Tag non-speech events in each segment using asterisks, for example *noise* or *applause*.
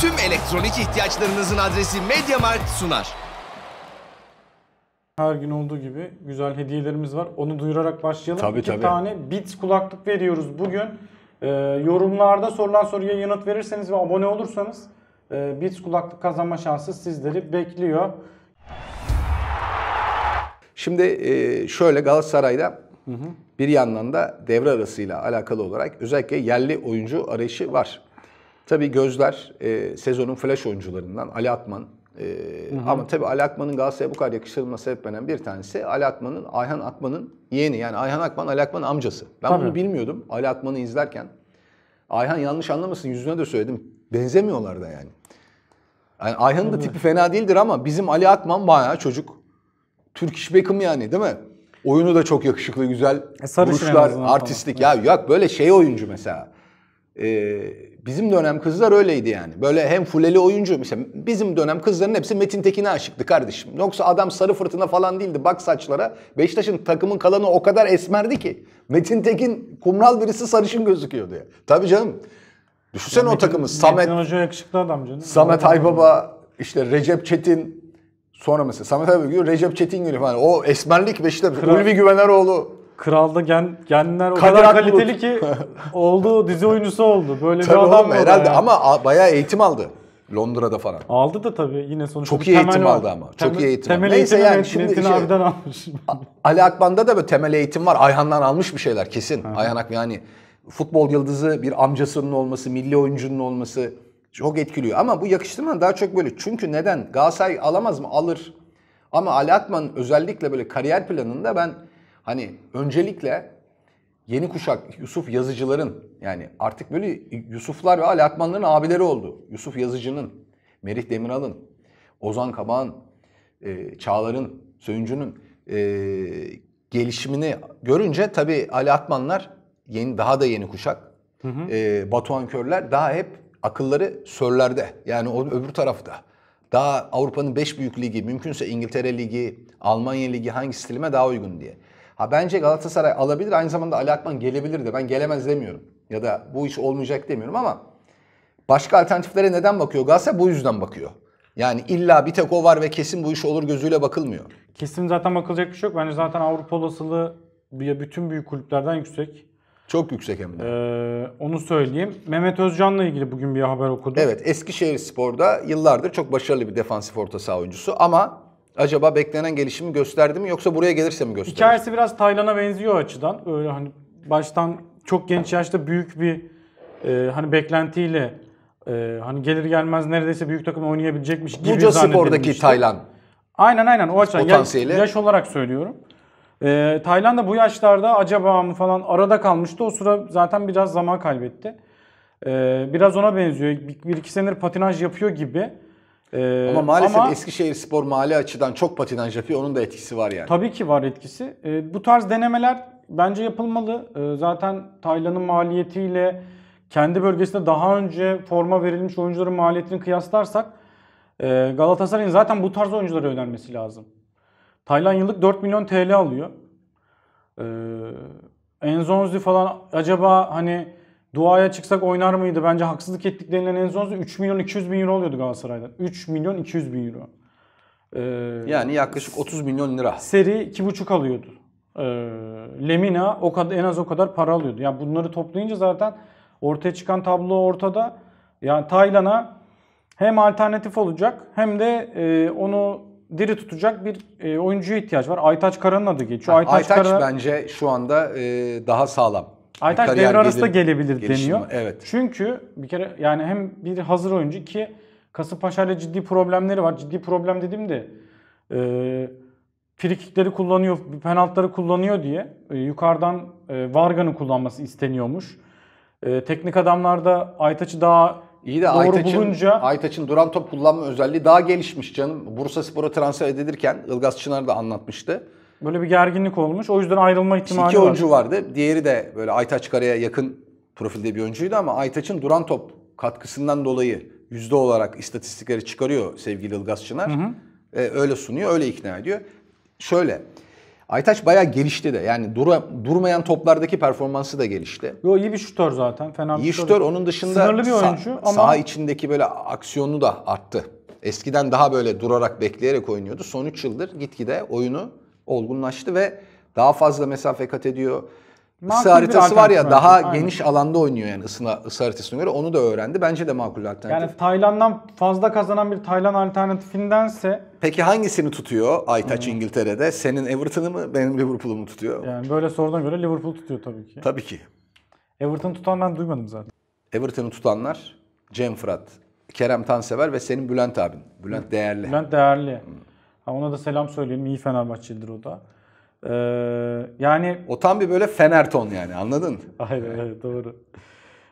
tüm elektronik ihtiyaçlarınızın adresi MediaMarkt sunar. Her gün olduğu gibi güzel hediyelerimiz var. Onu duyurarak başlayalım. Tabii, İki tabii. tane Beats kulaklık veriyoruz bugün. Ee, yorumlarda sorulan soruya yanıt verirseniz ve abone olursanız e, Beats kulaklık kazanma şansı sizleri bekliyor. Şimdi e, şöyle Galatasaray'da bir yandan da devre arasıyla alakalı olarak özellikle yerli oyuncu arayışı var. Tabii gözler e, sezonun flash oyuncularından Ali Akman. e, ama tabii Ali Akman'ın Galatasaray'a bu kadar yakıştırılma sebeplerinden bir tanesi Ali Akman'ın Ayhan Akman'ın yeğeni. Yani Ayhan Akman Ali Akman'ın amcası. Ben Tabii. bunu bilmiyordum Ali Akman'ı izlerken. Ayhan yanlış anlamasın yüzüne de söyledim. Benzemiyorlar da yani. Yani Ayhan'ın da tipi fena değildir ama bizim Ali Akman bayağı çocuk. Türk iş Beckham yani değil mi? Oyunu da çok yakışıklı, güzel. E, Vuruşlar, artistlik. Ya yok böyle şey oyuncu mesela. Ee, bizim dönem kızlar öyleydi yani. Böyle hem fuleli oyuncu. Mesela bizim dönem kızların hepsi Metin Tekin'e aşıktı kardeşim. Yoksa adam sarı fırtına falan değildi. Bak saçlara. Beşiktaş'ın takımın kalanı o kadar esmerdi ki. Metin Tekin kumral birisi sarışın gözüküyordu ya. Tabii canım. Düşünsene o takımı. Samet, Metin Hoca yakışıklı adam canım. Samet Aybaba, işte Recep Çetin, sonra mesela Samet Aybaba geliyor, Recep Çetin geliyor falan. O esmerlik Beşiktaş, Kral- Ulvi Güveneroğlu. Kral'da gen, genler o Kadir kadar Akbulut. kaliteli ki *laughs* oldu dizi oyuncusu oldu. Böyle Tabii bir adam oğlum herhalde yani. ama bayağı eğitim aldı. Londra'da falan. Aldı da tabii yine sonuçta Çok iyi eğitim aldı ama. Çok Temel- iyi eğitim aldı. Temel Neyse eğitimi yani şimdi şey- abiden almış. Ali Akban'da da böyle temel eğitim var. Ayhan'dan almış bir şeyler kesin. Ayhan Akban yani futbol yıldızı bir amcasının olması, milli oyuncunun olması çok etkiliyor. Ama bu yakıştırma daha çok böyle. Çünkü neden? Galatasaray alamaz mı? Alır. Ama Ali Akman özellikle böyle kariyer planında ben hani öncelikle yeni kuşak Yusuf Yazıcıların yani artık böyle Yusuflar ve Ali Akmanların abileri oldu. Yusuf Yazıcı'nın, Merih Demiral'ın, Ozan Kabağ'ın, e, Çağlar'ın, Söyüncü'nün e, gelişimini görünce tabii Ali Akmanlar yeni daha da yeni kuşak. E, Batuhan Körler daha hep akılları sörlerde. Yani o öbür tarafta. Daha Avrupa'nın 5 büyük ligi, mümkünse İngiltere Ligi, Almanya Ligi hangi stilime daha uygun diye. Ha bence Galatasaray alabilir, aynı zamanda Ali Akman gelebilir de. Ben gelemez demiyorum. Ya da bu iş olmayacak demiyorum ama başka alternatiflere neden bakıyor? Galatasaray bu yüzden bakıyor. Yani illa bir tek o var ve kesin bu iş olur gözüyle bakılmıyor. Kesin zaten bakılacak bir şey yok. Bence zaten Avrupa olasılığı bütün büyük kulüplerden yüksek. Çok yüksek hem de. Ee, onu söyleyeyim. Mehmet Özcan'la ilgili bugün bir haber okudum. Evet Eskişehir Spor'da yıllardır çok başarılı bir defansif orta saha oyuncusu ama acaba beklenen gelişimi gösterdi mi yoksa buraya gelirse mi gösterir? Hikayesi biraz Taylan'a benziyor açıdan. Öyle hani baştan çok genç yaşta büyük bir e, hani beklentiyle e, hani gelir gelmez neredeyse büyük takım oynayabilecekmiş gibi Buca Spor'daki. Taylan. Aynen aynen o açıdan. Yaş, Potansiyeli. yaş olarak söylüyorum. Ee, Tayland da bu yaşlarda acaba mı falan arada kalmıştı. O sıra zaten biraz zaman kaybetti. Ee, biraz ona benziyor. Bir, bir iki senedir patinaj yapıyor gibi. Ee, Ama maalesef ama Eskişehir Spor mali açıdan çok patinaj yapıyor. Onun da etkisi var yani. tabii ki var etkisi. Ee, bu tarz denemeler bence yapılmalı. Ee, zaten Tayland'ın maliyetiyle kendi bölgesinde daha önce forma verilmiş oyuncuların maliyetini kıyaslarsak e, Galatasaray'ın zaten bu tarz oyunculara ödenmesi lazım. Taylan yıllık 4 milyon TL alıyor. Ee, Enzonzi falan acaba hani duaya çıksak oynar mıydı? Bence haksızlık ettik denilen Enzonzi 3 milyon 200 bin euro alıyordu Galatasaray'dan. 3 milyon 200 bin euro. Ee, Yani yaklaşık 30 milyon lira. seri 2,5 alıyordu. Ee, Lemina o kadar en az o kadar para alıyordu. Yani bunları toplayınca zaten ortaya çıkan tablo ortada. Yani Taylan'a hem alternatif olacak hem de e, onu diri tutacak bir e, oyuncuya ihtiyaç var. Aytaç Kara'nın adı geçiyor. Aytaç, Aytaç Kara, bence şu anda e, daha sağlam. Aytaç devre arasında gelir- gelebilir gelişimi deniyor. Evet. Çünkü bir kere yani hem bir hazır oyuncu ki Kasımpaşa ile ciddi problemleri var. Ciddi problem dediğimde e, frikikleri kullanıyor, penaltıları kullanıyor diye e, yukarıdan e, Varga'nın kullanması isteniyormuş. E, teknik adamlar da Aytaç'ı daha İyi de Aytaç'ın, bulunca Aytaç'ın duran top kullanma özelliği daha gelişmiş canım. Bursa Spor'a transfer edilirken Ilgaz Çınar da anlatmıştı. Böyle bir gerginlik olmuş. O yüzden ayrılma ihtimali İki var. oyuncu vardı. Diğeri de böyle Aytaç Kara'ya yakın profilde bir oyuncuydu ama Aytaç'ın duran top katkısından dolayı yüzde olarak istatistikleri çıkarıyor sevgili Ilgaz Çınar. Ee, öyle sunuyor, öyle ikna ediyor. Şöyle, Aytaç bayağı gelişti de. Yani dura, durmayan toplardaki performansı da gelişti. Yo iyi bir şutör zaten. Fena İyi şutör onun dışında Sınırlı bir sa- oyuncu ama saha içindeki böyle aksiyonu da arttı. Eskiden daha böyle durarak bekleyerek oynuyordu. Son 3 yıldır gitgide oyunu olgunlaştı ve daha fazla mesafe kat ediyor. Makul bir haritası var ya daha. Aynen. geniş alanda oynuyor yani ısı, ısı haritasına göre. Onu da öğrendi. Bence de makul alternatif. yani Tayland'dan fazla kazanan bir Tayland alternatifindense Peki hangisini tutuyor Aytaç Hmm. İngiltere'de? Senin Everton'ı mı benim Liverpool'u mu tutuyor? yani böyle sorduğuna göre Liverpool tutuyor tabii ki. Tabii ki. Everton tutan ben duymadım zaten. Everton'u tutanlar Cem Fırat, Kerem Tansever ve senin Bülent abin. Bülent değerli. Bülent değerli. Ha, ona da selam söyleyelim. İyi Fenerbahçelidir o da. Ee, yani O tam bir böyle Fenerton yani anladın? Hayır evet doğru.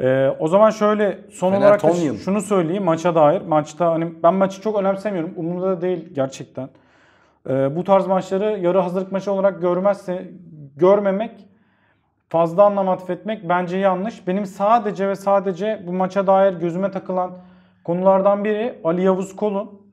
Ee, o zaman şöyle son Fener olarak da Tonyan. şunu söyleyeyim maça dair. Maçta hani ben maçı çok önemsemiyorum. Umurumda da değil gerçekten. Ee, bu tarz maçları yarı hazırlık maçı olarak görmezse görmemek fazla anlam atfetmek bence yanlış. Benim sadece ve sadece bu maça dair gözüme takılan konulardan biri Ali Yavuz Kol'un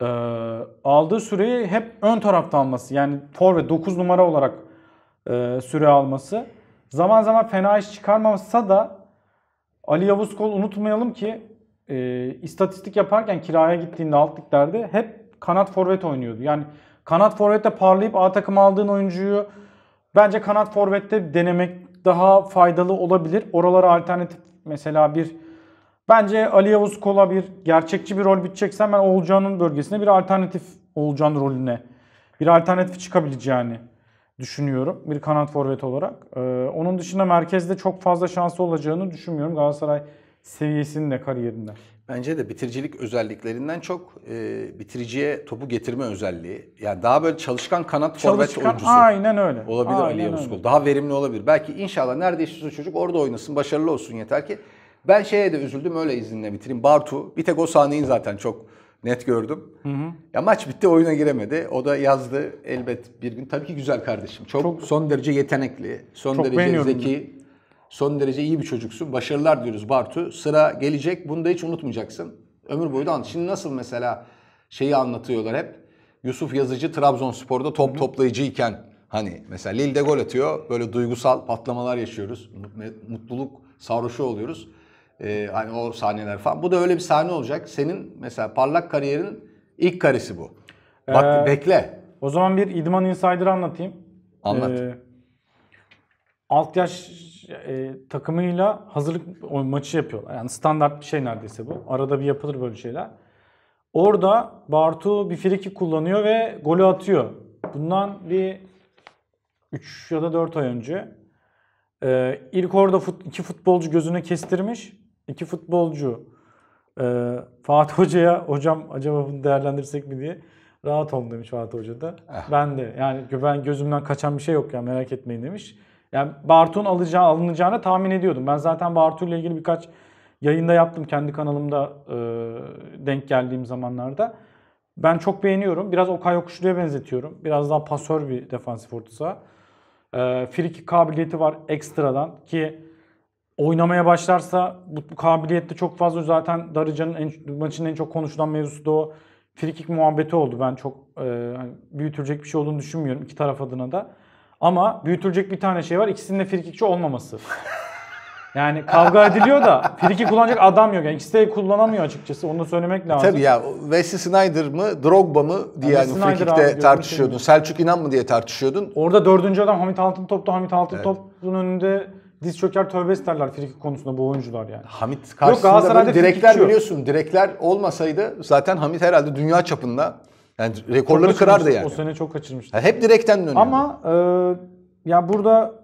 e, aldığı süreyi hep ön tarafta alması. Yani forvet 9 numara olarak e, süre alması. Zaman zaman fena iş çıkarmasa da Ali Yavuz Kol unutmayalım ki e, istatistik yaparken kiraya gittiğinde alt hep kanat forvet oynuyordu. Yani kanat forvette parlayıp A takıma aldığın oyuncuyu bence kanat forvette denemek daha faydalı olabilir. Oralara alternatif mesela bir Bence Ali Yavuz Kol'a bir gerçekçi bir rol biteceksen ben Oğulcan'ın bölgesine bir alternatif Oğulcan rolüne bir alternatif çıkabileceğini düşünüyorum bir kanat forvet olarak. Ee, onun dışında merkezde çok fazla şansı olacağını düşünmüyorum Galatasaray seviyesinde kariyerinde. Bence de bitiricilik özelliklerinden çok e, bitiriciye topu getirme özelliği. Yani daha böyle çalışkan kanat forvet oyuncusu. aynen öyle. Olabilir Ali Aynen Yavuz öyle. Kul. Daha verimli olabilir. Belki inşallah nerede istiyorsa çocuk orada oynasın. Başarılı olsun yeter ki. Ben şeye de üzüldüm öyle izinle bitireyim. Bartu bir tek o sahneyi zaten çok net gördüm. Ya maç bitti oyuna giremedi. O da yazdı elbet bir gün. Tabii ki güzel kardeşim. Çok, son derece yetenekli, son Çok derece zeki, son derece iyi bir çocuksun. Başarılar diyoruz Bartu. Sıra gelecek. Bunu da hiç unutmayacaksın. Ömür boyu da anlat. Şimdi nasıl mesela şeyi anlatıyorlar hep. Yusuf Yazıcı Trabzonspor'da top toplayıcıyken hani mesela Lille'de gol atıyor. Böyle duygusal patlamalar yaşıyoruz. Mut- Mutluluk sarhoşu oluyoruz. Ee, hani o sahneler falan. Bu da öyle bir sahne olacak. Senin mesela parlak kariyerin ilk karesi bu. Bak Ee, bekle. O zaman bir İdman Insider'ı anlatayım. Anlat. Ee, alt yaş e, takımıyla hazırlık maçı yapıyorlar. Yani standart bir şey neredeyse bu. Arada bir yapılır böyle şeyler. Orada Bartu bir friki kullanıyor ve golü atıyor. Bundan bir 3 ya da 4 ay önce. Ee, ilk orada fut, iki futbolcu gözüne kestirmiş. İki futbolcu e, Fatih Hoca'ya hocam acaba bunu değerlendirsek mi diye rahat olun demiş Fatih Hoca da. Ben de yani ben gözümden kaçan bir şey yok ya merak etmeyin demiş. Yani Bartu'nun alacağı, alınacağını tahmin ediyordum. Ben zaten Bartu ile ilgili birkaç yayında yaptım kendi kanalımda e, denk geldiğim zamanlarda. Ben çok beğeniyorum. Biraz Okay Yokuşlu'ya benzetiyorum. Biraz daha pasör bir defansif orta saha. E, friki kabiliyeti var ekstradan ki oynamaya başlarsa bu, bu kabiliyette çok fazla zaten Darıcan'ın en, maçın en çok konuşulan mevzusu da o frikik muhabbeti oldu. Ben çok e, hani büyütülecek bir şey olduğunu düşünmüyorum iki taraf adına da. Ama büyütülecek bir tane şey var. İkisinin de frikikçi olmaması. *laughs* Yani kavga ediliyor da friki kullanacak adam yok. Yani ikisi de kullanamıyor açıkçası. Onu da söylemek lazım. Tabii ya Wesley Snyder mı Drogba mı diye Ya yani abi frikikte tartışıyordun. Selçuk İnan mı diye tartışıyordun. Orada dördüncü adam Hamit Altıntop'tu. Hamit Altıntop'un önünde diz çöker tövbe isterler frikik konusunda bu oyuncular yani. Hamit karşısında böyle direkler yok. biliyorsun. Direkler olmasaydı zaten Hamit herhalde dünya çapında yani rekorları kırardı yani. O sene çok kaçırmıştı. Ya hep direkten dönüyor. Ama e, ya burada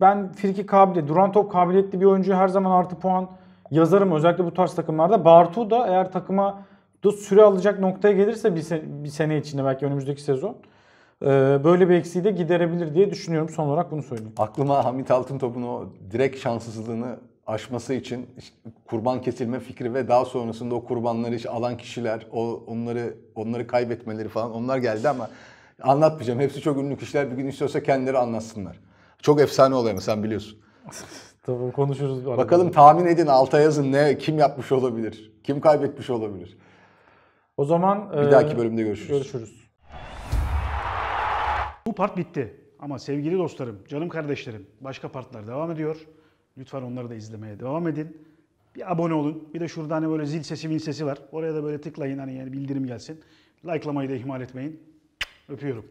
ben friki kabiliyet, duran top kabiliyetli bir oyuncuya her zaman artı puan yazarım özellikle bu tarz takımlarda. Bartu da eğer takıma da süre alacak noktaya gelirse bir, se- bir sene içinde belki önümüzdeki sezon böyle bir eksiği de giderebilir diye düşünüyorum. Son olarak bunu söyleyeyim. Aklıma Hamit Altıntop'un o direkt şanssızlığını aşması için kurban kesilme fikri ve daha sonrasında o kurbanları işte alan kişiler, o onları onları kaybetmeleri falan onlar geldi ama anlatmayacağım. Hepsi çok ünlü kişiler. Bir gün istiyorsa kendileri anlatsınlar. Çok efsane olayını sen biliyorsun. *laughs* Tabii konuşuruz. arada. Bakalım tahmin edin alta yazın ne kim yapmış olabilir? Kim kaybetmiş olabilir? O zaman Bir dahaki bölümde görüşürüz. görüşürüz. Part bitti. Ama sevgili dostlarım, canım kardeşlerim, başka partlar devam ediyor. Lütfen onları da izlemeye devam edin. Bir abone olun. Bir de şurada hani böyle zil sesi, min sesi var. Oraya da böyle tıklayın hani yani bildirim gelsin. Like'lamayı da ihmal etmeyin. Öpüyorum.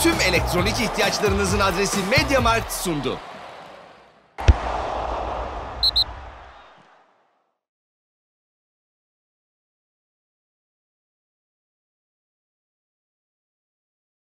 Tüm elektronik ihtiyaçlarınızın adresi MediaMarkt sundu.